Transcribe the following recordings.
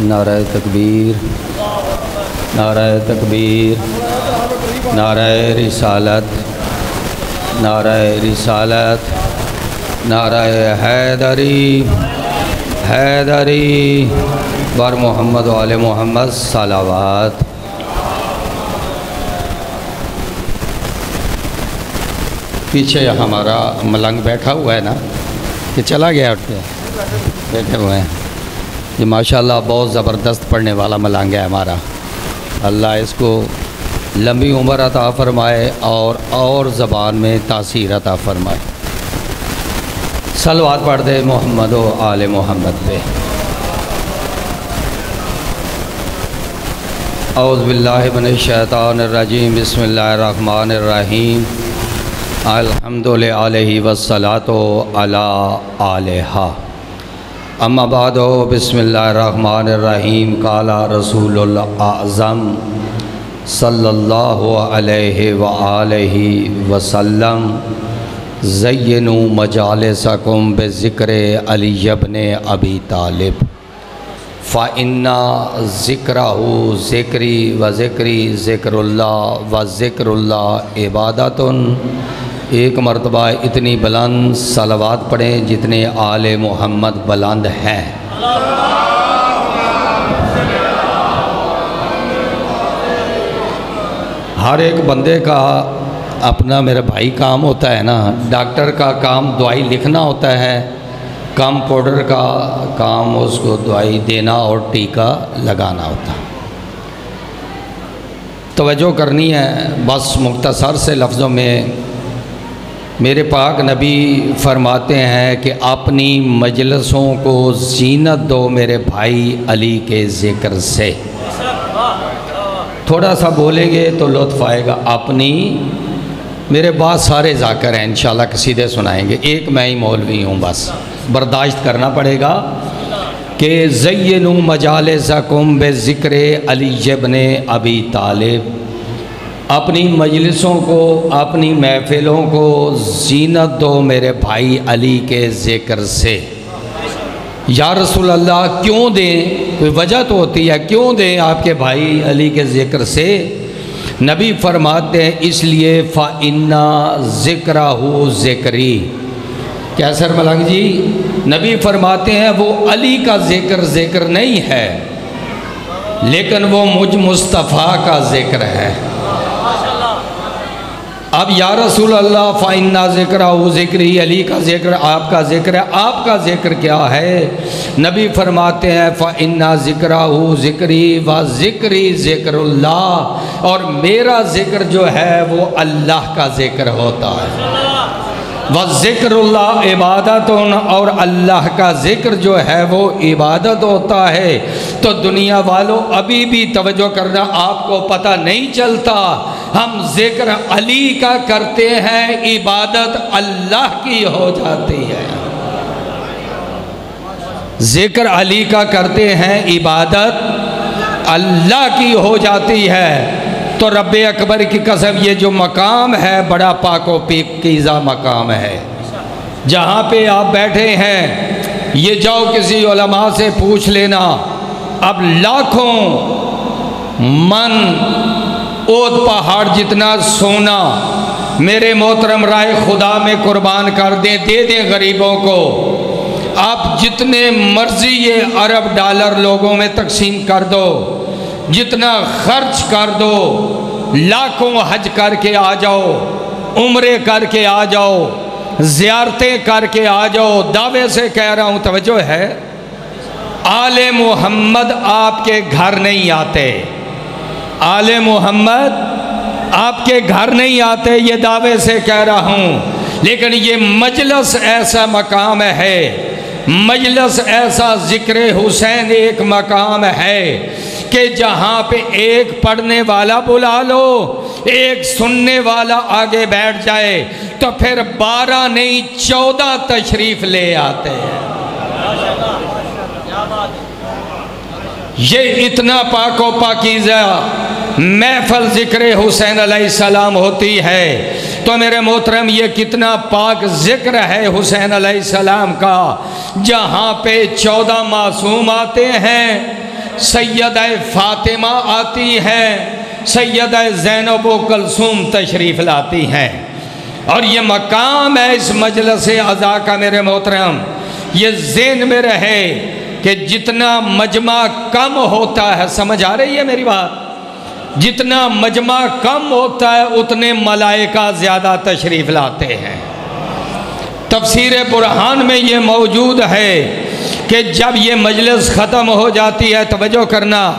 نعرہ تکبیر نعرہ تکبیر، نعرہ رسالت نعرہ رسالت، نعرہ حیدری حیدری بر محمد وال محمد صلوات۔ پیچھے ہمارا ملنگ بیٹھا ہوا ہے نا کہ چلا گیا۔ اٹھ کے بیٹھے ہوئے ہیں۔ یہ ماشاءاللہ بہت زبردست پڑھنے والا ملنگ ہے ہمارا۔ اللہ اس کو لمبی عمر عطا فرمائے اور اور زبان میں تاثیر عطا فرمائے۔ سلوات پڑھ دے محمد و آل محمد پہ۔ اعوذ باللہ من الشیطان الرجیم، بسم اللہ الرحمن الرحیم۔ الحمد للہ والصلاة علی آلہا۔ اما بعد، بسم اللہ الرحمن الرحیم، قال رسول الاعظم صلی اللہ علیہ وآلہ وسلم زینو مجالسکم بذکر علی ابن ابی طالب فَإِنَّا ذِكْرَهُ ذِكْرِ وَذِكْرِ ذِكْرُ اللَّهِ وَذِكْرُ اللَّهِ عبادتن ایک مرتبہ اتنی بلند صلوات پڑھیں جتنے آل محمد بلند ہیں۔ ہر ایک بندے کا اپنا میرا بھائی کام ہوتا ہے نا، ڈاکٹر کا کام دوائی لکھنا ہوتا ہے کمپاؤڈر کا کام اس کو دوائی دینا اور ٹیکہ لگانا ہوتا۔ توجہ کرنی ہے، بس مختصر سے لفظوں میں میرے پاک نبی فرماتے ہیں کہ اپنی مجلسوں کو زینت دو میرے بھائی علی کے ذکر سے۔ تھوڑا سا بولیں گے تو لطف آئے گا۔ اپنی، میرے بعد سارے ذاکر ہیں، انشاءاللہ کسی سنائیں گے۔ ایک میں ہی مولوی ہوں بس۔ برداشت کرنا پڑے گا کہ زینو مجالسکم بے ذکر علی ابن ابی طالب۔ اپنی مجلسوں کو، اپنی محفلوں کو زینت دو میرے بھائی علی کے ذکر سے۔ یا رسول اللہ، کیوں دیں؟ کوئی وجہ تو ہوتی ہے؟ کیوں دیں آپ کے بھائی علی کے ذکر سے؟ نبی فرماتے ہیں، اس لیے فَإِنَّا ذِكْرَهُ ذِكْرِي کیا سر ملنگ جی؟ نبی فرماتے ہیں، وہ علی کا ذکر ذکر نہیں ہے، لیکن وہ مجھ مصطفیٰ کا ذکر ہے۔ اب یا رسول اللہ فائنہ ذکر ہو ذکر ہی علی کا ذکر، آپ کا ذکر ہے، آپ کا ذکر کیا ہے؟ نبی فرماتے ہیں فائنہ ذکر ہو ذکری و ذکری ذکر اللہ۔ اور میرا ذکر جو ہے، وہ اللہ کا ذکر ہوتا ہے۔ و ذکر اللہ عبادت اور اللہ کا ذکر جو ہے، وہ عبادت ہوتا ہے۔ تو دنیا والوں ابھی بھی توجہ کرنا، آپ کو پتہ نہیں چلتا ہم ذکر علی کا کرتے ہیں، عبادت اللہ کی ہو جاتی ہے۔ ذکر علی کا کرتے ہیں، عبادت اللہ کی ہو جاتی ہے۔ تو رب اکبر کی قسم، یہ جو مقام ہے، بڑا پاک و پیکیزہ مقام ہے۔ جہاں پہ آپ بیٹھے ہیں، یہ جاؤ کسی علماء سے پوچھ لینا۔ اب لاکھوں من اوت پہاڑ جتنا سونا، میرے محترم رائے خدا میں قربان کر دیں، دے دیں غریبوں کو۔ آپ جتنے مرضی یہ عرب ڈالر لوگوں میں تقسیم کر دو، جتنا خرچ کر دو، لاکھوں حج کر کے آ جاؤ، عمرے کر کے آ جاؤ، زیارتیں کر کے آ جاؤ۔ دعوے سے کہہ رہا ہوں، توجہ ہے۔ آل محمد آپ کے گھر نہیں آتے۔ آل محمد، آپ کے گھر نہیں آتے، یہ دعوے سے کہہ رہا ہوں۔ لیکن یہ مجلس ایسا مقام ہے، مجلس ایسا ذکر حسین ایک مقام ہے کہ جہاں پہ ایک پڑھنے والا بلا لو، ایک سننے والا آگے بیٹھ جائے، تو پھر بارہ نہیں، چودہ تشریف لے آتے ہیں۔ یہ اتنا پاک و پاکیزہ محفل ذکر حسین علیہ السلام ہوتی ہے۔ تو میرے محترم، یہ کتنا پاک ذکر ہے حسین علیہ السلام کا۔ جہاں پہ چودہ معصوم آتے ہیں، سید فاطمہ آتی ہے، سید زینب و کلثوم تشریف لاتی ہیں۔ اور یہ مقام ہے اس مجلس ازا کا میرے محترم۔ یہ ذہن میں رہے کہ جتنا مجمع کم ہوتا ہے، سمجھ آ رہی ہے میری بات؟ جتنا مجمع کم ہوتا ہے، اتنے ملائکہ زیادہ تشریف لاتے ہیں۔ تفسیر برہان میں یہ موجود ہے کہ جب یہ مجلس ختم ہو جاتی ہے، توجہ کرنا،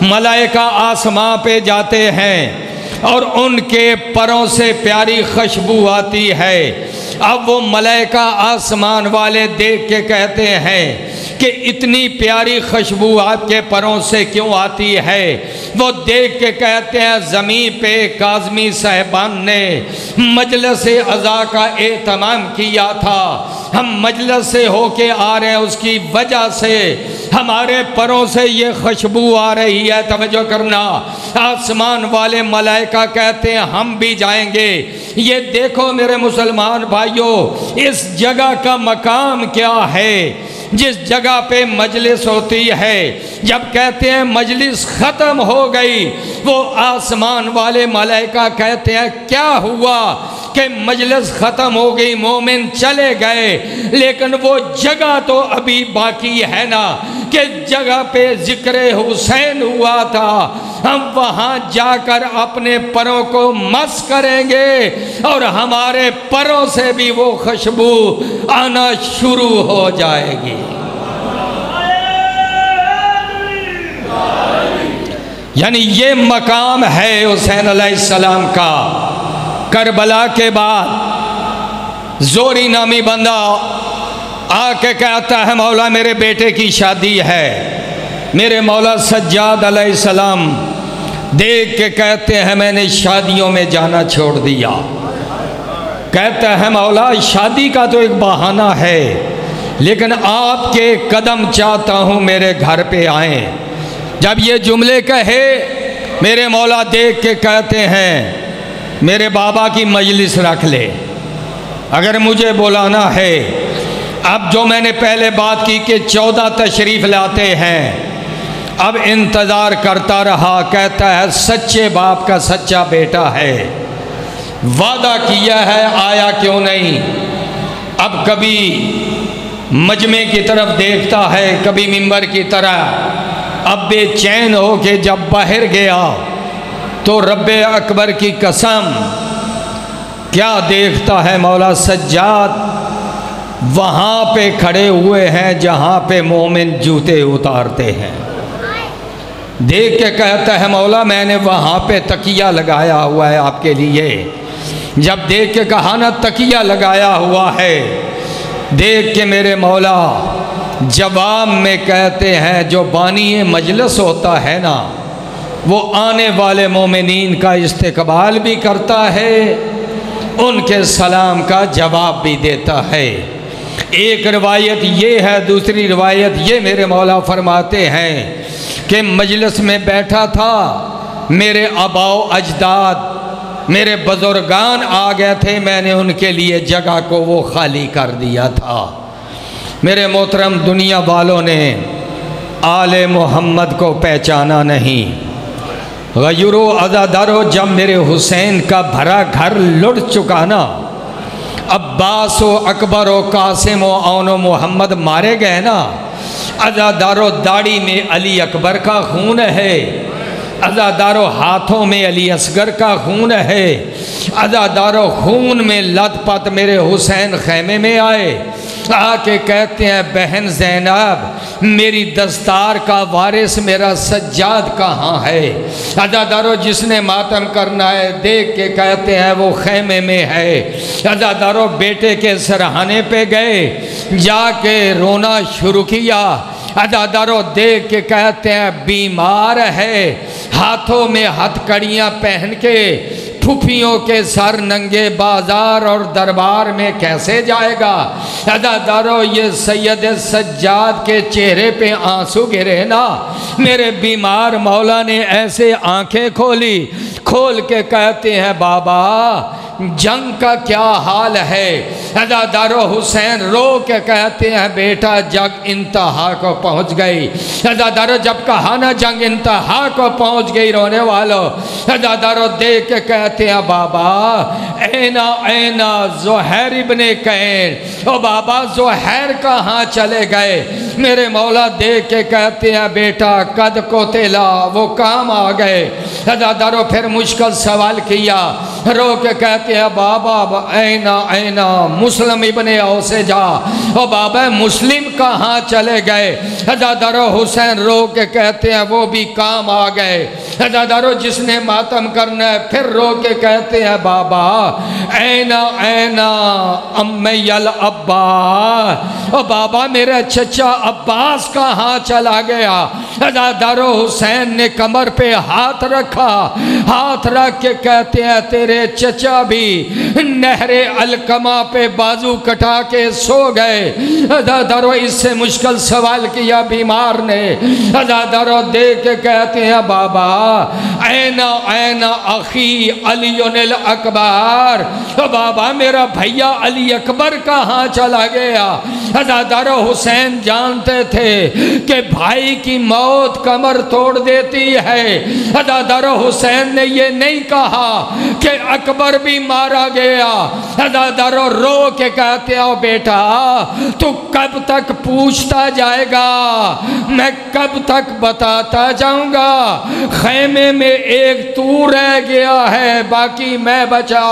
ملائکہ آسماں پہ جاتے ہیں اور ان کے پروں سے پیاری خوشبو آتی ہے۔ اب وہ ملائکہ آسمان والے دیکھ کے کہتے ہیں کہ اتنی پیاری خوشبو آپ کے پروں سے کیوں آتی ہے؟ وہ دیکھ کے کہتے ہیں، زمین پہ کاظمی صاحبان نے مجلس ازا کا اہتمام کیا تھا۔ ہم مجلس سے ہو کے آ رہے ہیں، اس کی وجہ سے ہمارے پروں سے یہ خوشبو آ رہی ہے۔ توجہ کرنا۔ آسمان والے ملائکہ کہتے ہیں، ہم بھی جائیں گے۔ یہ دیکھو میرے مسلمان بھائیوں اس جگہ کا مقام کیا ہے؟ جس جگہ پہ مجلس ہوتی ہے، جب کہتے ہیں مجلس ختم ہو گئی، وہ آسمان والے ملائکہ کہتے ہیں، کیا ہوا کہ مجلس ختم ہو گئی، مومن چلے گئے؟ لیکن وہ جگہ تو ابھی باقی ہے نا، کہ جگہ پہ ذکر حسین ہوا تھا۔ ہم وہاں جا کر اپنے پروں کو مس کریں گے اور ہمارے پروں سے بھی وہ خوشبو آنا شروع ہو جائے گی۔ یعنی یہ مقام ہے حسین علیہ السلام کا۔ کربلا کے بعد زوری نامی بندہ آ کے کہتا ہے، مولا میرے بیٹے کی شادی ہے۔ میرے مولا سجاد علیہ السلام، دیکھ کے کہتے ہیں میں نے شادیوں میں جانا چھوڑ دیا۔ کہتا ہے مولا، شادی کا تو ایک بہانہ ہے، لیکن آپ کے قدم چاہتا ہوں میرے گھر پہ آئیں۔ جب یہ جملے کہے، میرے مولا دیکھ کے کہتے ہیں، میرے بابا کی مجلس رکھ لے۔ اگر مجھے بلانا ہے، اب جو میں نے پہلے بات کی کہ چودہ تشریف لاتے ہیں اب انتظار کرتا رہا، کہتا ہے، سچے باپ کا سچا بیٹا ہے۔ وعدہ کیا ہے، آیا کیوں نہیں؟ اب کبھی مجمع کی طرف دیکھتا ہے، کبھی ممبر کی طرح۔ اب بے چین ہو کے جب باہر گیا، تو رب اکبر کی قسم۔ کیا دیکھتا ہے مولا سجاد؟ وہاں پہ کھڑے ہوئے ہیں، جہاں پہ مومن جوتے اتارتے ہیں۔ دیکھ کے کہتا ہے، مولا، میں نے وہاں پہ تکیہ لگایا ہوا ہے آپ کے لیے۔ جب دیکھ کے کہا نا، تکیہ لگایا ہوا ہے۔ دیکھ کے میرے مولا جواب میں کہتے ہیں، جو بانی مجلس ہوتا ہے نا، وہ آنے والے مومنین کا استقبال بھی کرتا ہے، ان کے سلام کا جواب بھی دیتا ہے۔ ایک روایت یہ ہے، دوسری روایت یہ میرے مولا فرماتے ہیں کہ مجلس میں بیٹھا تھا، میرے آباؤ اجداد، میرے بزرگان آ گئے تھے، میں نے ان کے لیے جگہ کو وہ خالی کر دیا تھا۔ میرے محترم دنیا والوں نے آل محمد کو پہچانا نہیں۔ غیر و ازادارو جب میرے حسین کا بھرا گھر لڑ چکا نا، عباس و اکبر و قاسم و اون و محمد مارے گئے نا۔ ازادار و داڑھی میں علی اکبر کا خون ہے۔ ازادار و ہاتھوں میں علی اصغر کا خون ہے۔ ازادار و خون میں لت پت میرے حسین خیمے میں آئے۔ آ کے کہتے ہیں، بہن زینب، میری دستار کا وارث میرا سجاد کہاں ہے؟ ازادارو جس نے ماتم کرنا ہے، دیکھ کے کہتے ہیں وہ خیمے میں ہے۔ ازادارو بیٹے کے سرحانے پہ گئے۔ جا کے رونا شروع کیا۔ ادادارو دیکھ کے کہتے ہیں، بیمار ہے۔ ہاتھوں میں ہتھ کڑیاں پہن کے پھوپھیوں کے سر ننگے بازار اور دربار میں کیسے جائے گا؟ ادادارو یہ سید سجاد کے چہرے پہ آنسو گرے نا۔ میرے بیمار مولا نے ایسے آنکھیں کھولی، کھول کے کہتے ہیں، بابا جنگ کا کیا حال ہے؟ ازادار و حسین رو کے کہتے ہیں، بیٹا جنگ انتہا کو پہنچ گئی۔ ازادارو جب کہا نا جنگ انتہا کو پہنچ گئی رونے والوں ازادارو دیکھ کے کہتے ہیں، بابا، اینا اینا زہر ابن قین او بابا زہر کہاں چلے گئے؟ میرے مولا دیکھ کے کہتے ہیں، بیٹا، قد کو تیلا وہ کام آ گئے۔ ازادارو پھر مشکل سوال کیا۔ رو کے کہتے ہیں بابا، اینا اینا، مسلم ابن او سے جا او بابا، مسلم کہاں چلے گئے؟ حضرت حسین رو کے کہتے ہیں وہ بھی کام آ گئے۔ ازادارو جس نے ماتم کرنا ہے، پھر رو کے کہتے ہیں، بابا، اینا اینا، امی الابا۔ او بابا، میرے چچا عباس کہاں چلا گیا۔ ازادارو حسین نے کمر پہ ہاتھ رکھا۔ ہاتھ رکھ کے کہتے ہیں، تیرے چچا بھی نہر الکما پہ بازو کٹا کے سو گئے۔ ازادارو اس سے مشکل سوال کیا بیمار نے۔ ازادارو دے کے کہتے ہیں، بابا اینا اینا اخی علی الاکبر بابا میرا بھیا علی اکبر کہاں چلا گیا؟ ازادارو حسین جانتے تھے کہ بھائی کی موت کمر توڑ دیتی ہے. ازادارو حسین نے یہ نہیں کہا کہ اکبر بھی مارا گیا. ازادارو رو کے کہتے ہو بیٹا، تو کب تک پوچھتا جائے گا؟ میں کب تک بتاتا جاؤں گا؟ خیمے میں ایک تو رہ گیا ہے، باقی میں بچا۔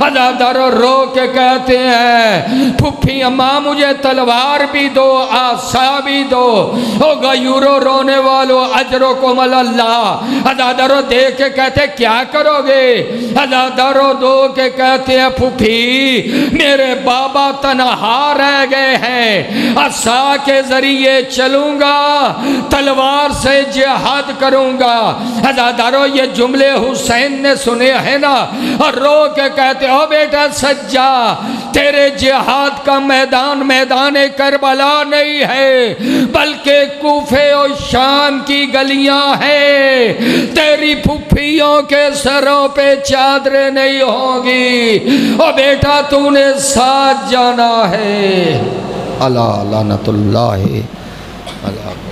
ازادارو رو کے کہتے ہیں، پھپھی اماں مجھے تلوار بھی دو آسا بھی دو۔ او غیورو رونے والو اجرو کو مل اللہ۔ ازادارو دے کے کہتے کیا کرو گے؟ ازادارو دو کے کہتے ہیں، پھپھی، میرے بابا تنہا رہ گئے ہیں۔ اسا کے ذریعے چلوں گا، تلوار سے جہاد کروں گا۔ ازادارو یہ جملے حسین نے سنے ہیں نا؟ اور رو کے کہتے ہو بیٹا سجا، تیرے جہاد کا میدان میدان کربلا نہیں ہے، بلکہ کوفے اور شام کی گلیاں ہیں۔ تیری پھپھیوں کے سروں پہ چادریں نہیں ہوں گی۔ او بیٹا تو نے ساتھ جانا ہے۔ اللہ لعنت اللہ۔ اللہ۔